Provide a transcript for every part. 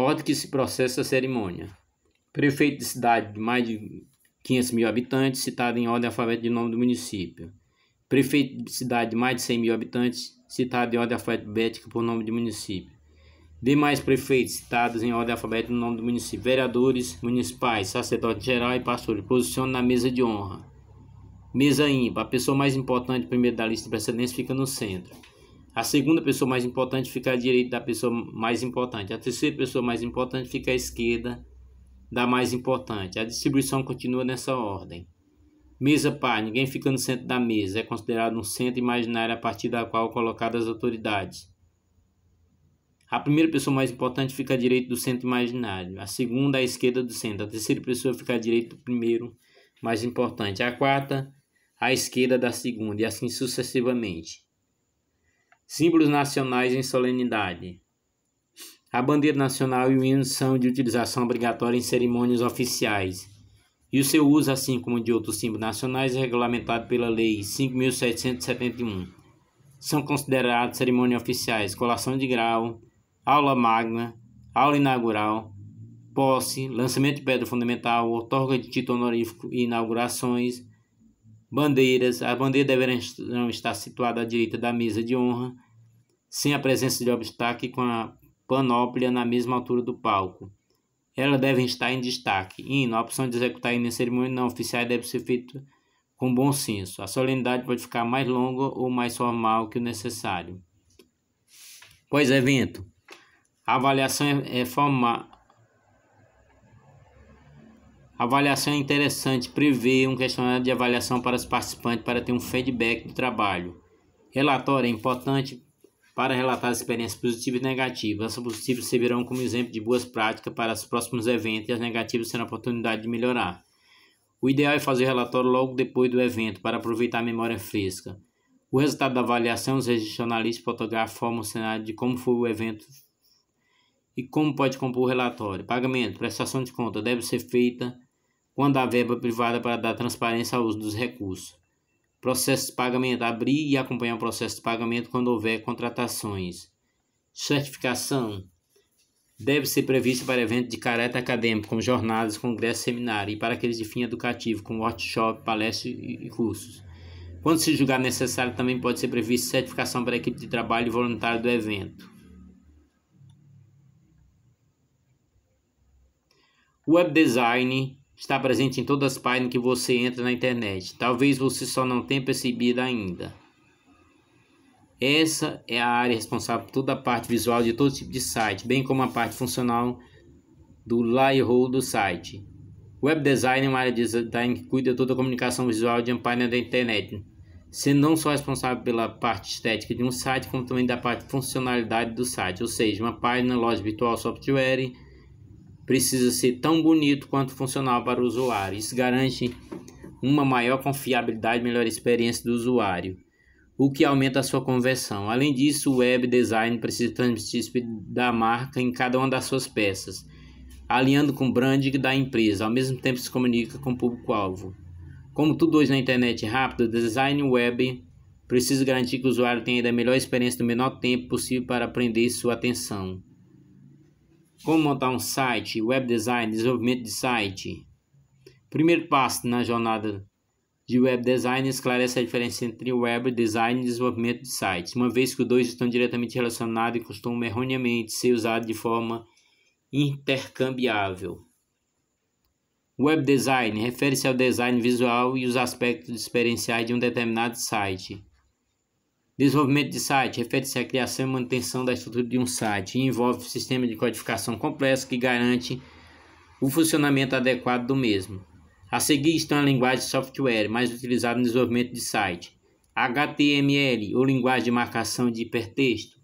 Ordem que se processa a cerimônia. Prefeito de cidade de mais de 500 mil habitantes, citado em ordem alfabética de nome do município. Prefeito de cidade de mais de 100 mil habitantes, citado em ordem alfabética por nome de município. Demais prefeitos citados em ordem alfabética no nome do município. Vereadores municipais, sacerdote geral e pastores. Posiciona na mesa de honra. Mesa ímpar. A pessoa mais importante, primeiro da lista de precedência, fica no centro. A segunda pessoa mais importante fica à direita da pessoa mais importante. A terceira pessoa mais importante fica à esquerda da mais importante. A distribuição continua nessa ordem. Mesa par, ninguém fica no centro da mesa. É considerado um centro imaginário a partir da qual colocadas as autoridades. A primeira pessoa mais importante fica à direita do centro imaginário. A segunda à esquerda do centro. A terceira pessoa fica à direita do primeiro mais importante. A quarta à esquerda da segunda. E assim sucessivamente. Símbolos nacionais em solenidade. A bandeira nacional e o hino são de utilização obrigatória em cerimônias oficiais, e o seu uso, assim como de outros símbolos nacionais, é regulamentado pela Lei 5.771. São considerados cerimônias oficiais colação de grau, aula magna, aula inaugural, posse, lançamento de pedra fundamental, outorga de título honorífico e inaugurações, bandeiras. A bandeira deverá estar situada à direita da mesa de honra, sem a presença de obstáculo e com a panóplia na mesma altura do palco. Elas devem estar em destaque. Hino, a opção de executar em cerimônia não oficial deve ser feita com bom senso. A solenidade pode ficar mais longa ou mais formal que o necessário. Pós-evento. A avaliação é, é formal. Avaliação é interessante, prevê um questionário de avaliação para os participantes para ter um feedback do trabalho. Relatório é importante para relatar as experiências positivas e negativas. As positivas servirão como exemplo de boas práticas para os próximos eventos e as negativas serão a oportunidade de melhorar. O ideal é fazer o relatório logo depois do evento para aproveitar a memória fresca. O resultado da avaliação, os jornalistas fotografam formam um cenário de como foi o evento e como pode compor o relatório. Pagamento, prestação de conta deve ser feita quando há verba privada para dar transparência ao uso dos recursos. Processo de pagamento. Abrir e acompanhar o processo de pagamento quando houver contratações. Certificação. Deve ser prevista para eventos de caráter acadêmico, como jornadas, congressos, seminários, e para aqueles de fim educativo, como workshop, palestras e cursos. Quando se julgar necessário, também pode ser prevista certificação para a equipe de trabalho e voluntário do evento. Web Design está presente em todas as páginas que você entra na internet. Talvez você só não tenha percebido ainda. Essa é a área responsável por toda a parte visual de todo tipo de site, bem como a parte funcional do layout do site. Web design é uma área de design que cuida de toda a comunicação visual de uma página da internet, sendo não só responsável pela parte estética de um site, como também da parte funcionalidade do site, ou seja, uma página, loja virtual, software precisa ser tão bonito quanto funcional para o usuário. Isso garante uma maior confiabilidade e melhor experiência do usuário, o que aumenta a sua conversão. Além disso, o web design precisa transmitir da marca em cada uma das suas peças, alinhando com o branding da empresa, ao mesmo tempo se comunica com o público-alvo. Como tudo hoje na internet é rápido, o design web precisa garantir que o usuário tenha a melhor experiência no menor tempo possível para prender sua atenção. Como montar um site, web design, desenvolvimento de site. Primeiro passo na jornada de web design esclarece a diferença entre web design e desenvolvimento de sites, uma vez que os dois estão diretamente relacionados e costumam erroneamente ser usados de forma intercambiável. Web design refere-se ao design visual e os aspectos experienciais de um determinado site. Desenvolvimento de site refere-se à criação e manutenção da estrutura de um site e envolve um sistema de codificação complexo que garante o funcionamento adequado do mesmo. A seguir estão a linguagem de software mais utilizada no desenvolvimento de site. HTML, ou linguagem de marcação de hipertexto,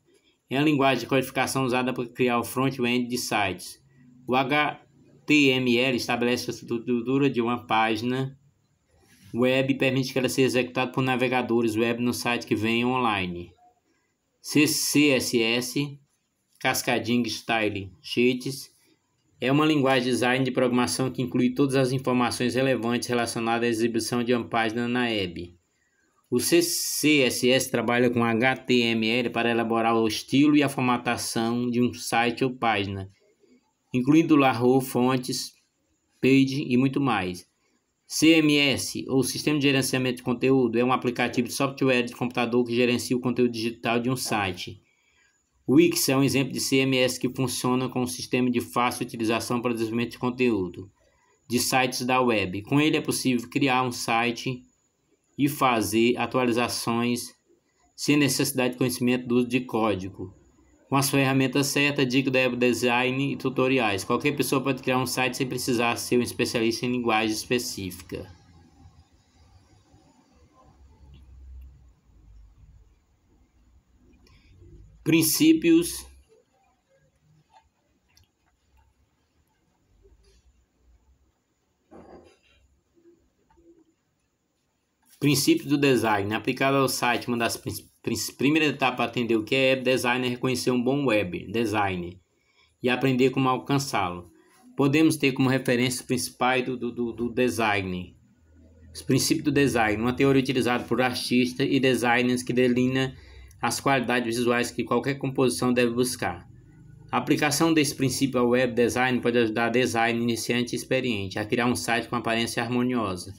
é a linguagem de codificação usada para criar o front-end de sites. O HTML estabelece a estrutura de uma página web permite que ela seja executada por navegadores web no site que venham online. CSS, Cascading Style Sheets, é uma linguagem de design de programação que inclui todas as informações relevantes relacionadas à exibição de uma página na web. O CSS trabalha com HTML para elaborar o estilo e a formatação de um site ou página, incluindo Larro, fontes, Page e muito mais. CMS, ou Sistema de Gerenciamento de Conteúdo, é um aplicativo de software de computador que gerencia o conteúdo digital de um site. Wix é um exemplo de CMS que funciona com um sistema de fácil utilização para desenvolvimento de conteúdo de sites da web. Com ele é possível criar um site e fazer atualizações sem necessidade de conhecimento do uso de código. Com as ferramentas certas, dica da web design e tutoriais. Qualquer pessoa pode criar um site sem precisar ser um especialista em linguagem específica. Princípios Princípio do design. Aplicado ao site, uma das primeiras etapas para atender o que é web design é reconhecer um bom web design e aprender como alcançá-lo. Podemos ter como referência os principais do, do, do design. Os princípios do design, uma teoria utilizada por artistas e designers que delinea as qualidades visuais que qualquer composição deve buscar. A aplicação desse princípio ao web design pode ajudar design iniciante e experiente a criar um site com aparência harmoniosa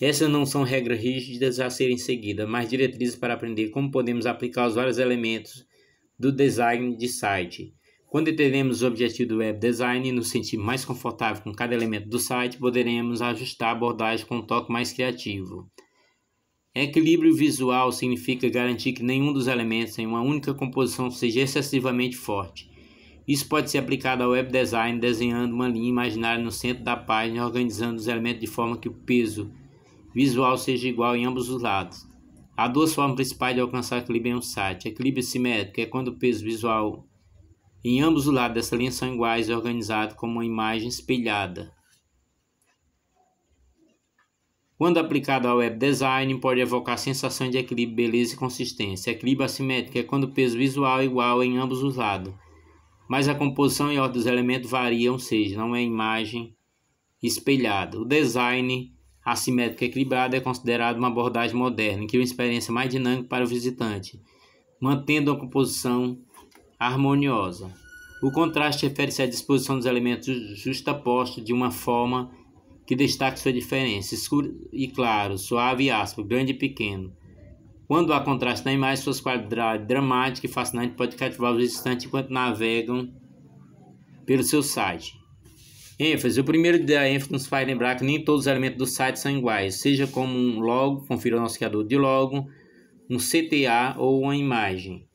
essas não são regras rígidas a serem seguidas, mas diretrizes para aprender como podemos aplicar os vários elementos do design de site. Quando entendemos o objetivo do web design e nos sentimos mais confortável com cada elemento do site, poderemos ajustar a abordagem com um toque mais criativo. Equilíbrio visual significa garantir que nenhum dos elementos em uma única composição seja excessivamente forte. Isso pode ser aplicado ao web design desenhando uma linha imaginária no centro da página, organizando os elementos de forma que o peso visual seja igual em ambos os lados. Há duas formas principais de alcançar equilíbrio em um site. Equilíbrio simétrico é quando o peso visual em ambos os lados dessa linha são iguais e organizado como uma imagem espelhada. Quando aplicado ao web design, pode evocar sensações de equilíbrio, beleza e consistência. Equilíbrio assimétrico é quando o peso visual é igual em ambos os lados, mas a composição e ordem dos elementos variam, ou seja, não é imagem espelhada. O design assimétrica equilibrada é considerada uma abordagem moderna, que uma experiência mais dinâmica para o visitante, mantendo uma composição harmoniosa. O contraste refere-se à disposição dos elementos justapostos de uma forma que destaque sua diferença, escuro e claro, suave e áspero, grande e pequeno. Quando há contraste na imagem, suas qualidades dramáticas e fascinantes podem cativar os visitantes enquanto navegam pelo seu site. Ênfase. O primeiro da ênfase nos faz lembrar que nem todos os elementos do site são iguais, seja como um logo, confira o nosso criador de logo, um CTA ou uma imagem.